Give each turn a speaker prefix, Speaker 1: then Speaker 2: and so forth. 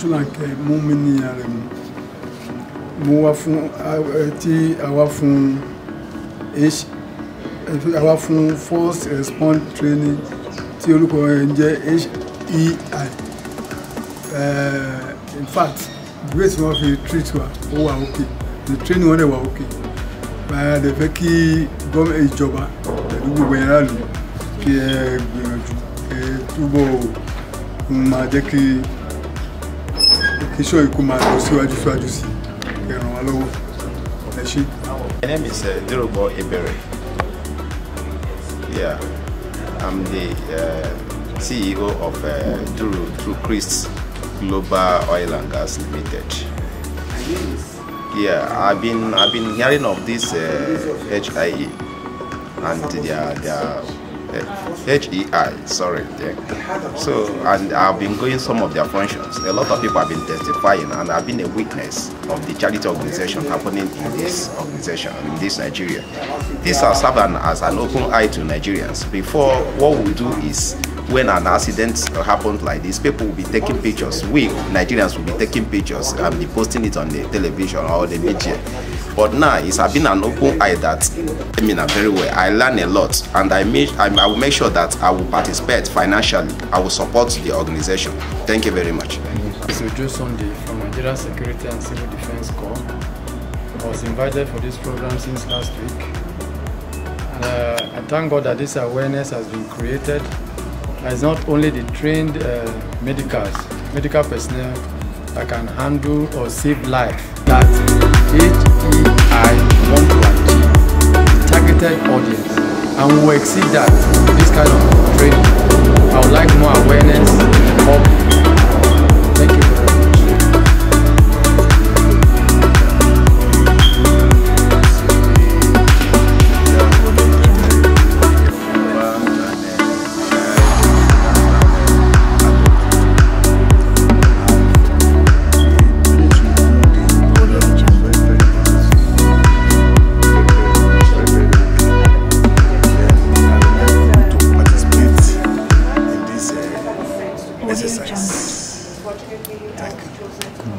Speaker 1: Ṣúlànkẹ́ Múmíní Arẹ̀mú mo wá fún tí a wá fún a wá fún first response training tí orúkọ rẹ̀ ń jẹ́ HEI in fact tí wọ́n fi treat wa ó wà òkè the training wọn dẹ̀ wà òkè báyà dẹ̀ fẹ́ kí gọ́ọ̀mẹ̀ ìjọba pẹ̀lú gbogbo ẹ̀yìn aráàlú kí ẹ gbìyànjú ẹ túbọ̀ máa jẹ́ kí kí sọ ikú máa lọ síwájú síwájú sí ẹ ràn wá lọ́wọ́ ẹ ṣé.
Speaker 2: My name is uh, Dirobo Ebere. Yeah, I'm the uh, CEO of uh, Duru True Christ Global Oil and Gas Limited. Yeah, I've been I've been hearing of this uh, HIE and their their HEI. Sorry, yeah. So and I've been going some of their functions. A lot of people have been testifying, and I've been a witness of the charity organization happening in this organization in this Nigeria. This has served as an open eye to Nigerians. Before, what we do is when an accident happens like this, people will be taking pictures. We Nigerians will be taking pictures and be posting it on the television or the media. But now it's been an open eye that I mean very well. I learn a lot, and I I, I will make sure that I will participate financially. I will support the organization. Thank you very much.
Speaker 3: This is Joe Sunday from Nigeria Security and Civil Defense Corps. I was invited for this program since last week. And uh, I thank God that this awareness has been created. It's not only the trained uh, medicals, medical personnel that can handle or save life. That we will exceed that this kind of training. I would like more awareness Thank you.